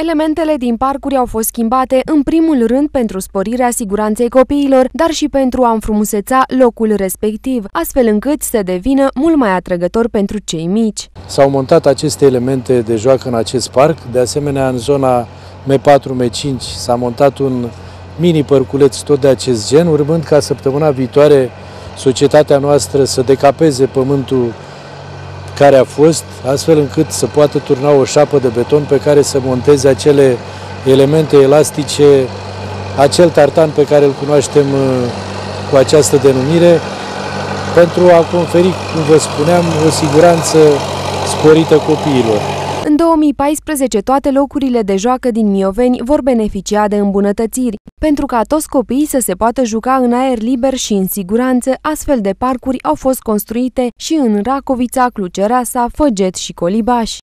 Elementele din parcuri au fost schimbate în primul rând pentru sporirea siguranței copiilor, dar și pentru a înfrumuseța locul respectiv, astfel încât să devină mult mai atrăgător pentru cei mici. S-au montat aceste elemente de joacă în acest parc, de asemenea în zona M4, M5 s-a montat un mini părculeț tot de acest gen, urmând ca săptămâna viitoare societatea noastră să decapeze pământul care a fost, astfel încât să poată turna o șapă de beton pe care să monteze acele elemente elastice, acel tartan pe care îl cunoaștem uh, cu această denumire, pentru a conferi, cum vă spuneam, o siguranță sporită copiilor. În 2014, toate locurile de joacă din Mioveni vor beneficia de îmbunătățiri, pentru ca toți copiii să se poată juca în aer liber și în siguranță, astfel de parcuri au fost construite și în Racovița, Clucereasa, Făget și Colibaș.